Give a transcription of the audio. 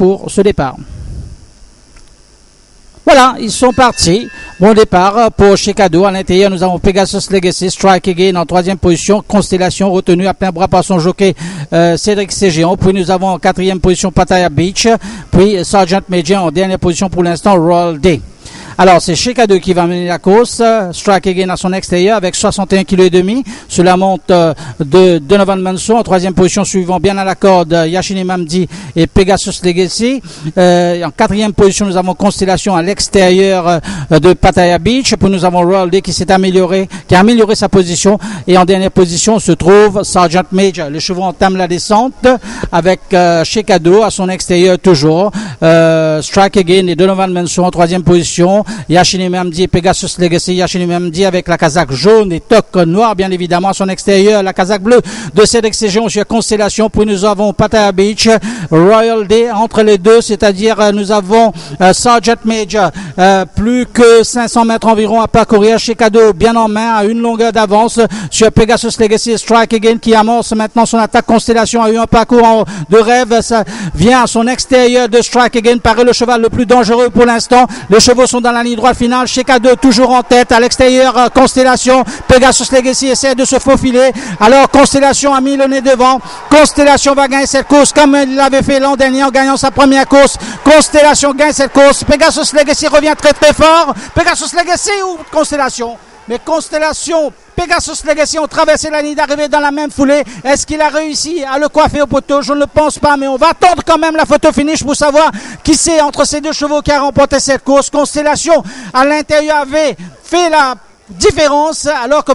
pour ce départ. Voilà, ils sont partis. Bon départ pour Chicago. À l'intérieur, nous avons Pegasus Legacy, Strike Again en troisième position. Constellation retenue à plein bras par son jockey euh, Cédric Ségéon. Puis nous avons en quatrième position Pattaya Beach. Puis Sergeant Major en dernière position pour l'instant Royal Day. Alors, c'est Chicago qui va mener la course. Strike Again à son extérieur avec 61 kg et demi. Cela monte euh, de Donovan Manso en troisième position, suivant bien à la corde Yashini Mamdi et Pegasus Legacy. Euh, en quatrième position, nous avons Constellation à l'extérieur euh, de Pattaya Beach. Puis nous avons Royal Day qui s'est amélioré, qui a amélioré sa position. Et en dernière position se trouve Sergeant Major. Les chevaux entament la descente avec euh, à son extérieur toujours. Euh, Strike Again et Donovan Manso en troisième position. Yashini Mamdi et Pegasus Legacy. Yashini Mamdi avec la casaque jaune et toque noire, bien évidemment, à son extérieur. La casaque bleue de Cédric Ségion sur Constellation. Puis nous avons Pattaya Beach, Royal Day entre les deux, c'est-à-dire euh, nous avons euh, Sergeant Major, euh, plus que 500 mètres environ à parcourir. Chicago bien en main, à une longueur d'avance sur Pegasus Legacy. Strike Again qui amorce maintenant son attaque. Constellation a eu un parcours de rêve. Ça vient à son extérieur de Strike Again. Paraît le cheval le plus dangereux pour l'instant. Les chevaux sont dans la ligne droite finale. Chicago toujours en tête. À l'extérieur, euh, Constellation. Pegasus Legacy essaie de se faufiler. Alors Constellation a mis le nez devant. Constellation va gagner cette course comme il l'avait fait l'an dernier en gagnant sa première course. Constellation gagne cette course. Pegasus Legacy revient très très fort. Pegasus Legacy ou Constellation? Mais Constellation, Pegasus Legacy ont traversé la ligne d'arrivée dans la même foulée. Est-ce qu'il a réussi à le coiffer au poteau? Je ne le pense pas, mais on va attendre quand même la photo finish pour savoir qui c'est entre ces deux chevaux qui a remporté cette course. Constellation, à l'intérieur, avait fait la différence, alors que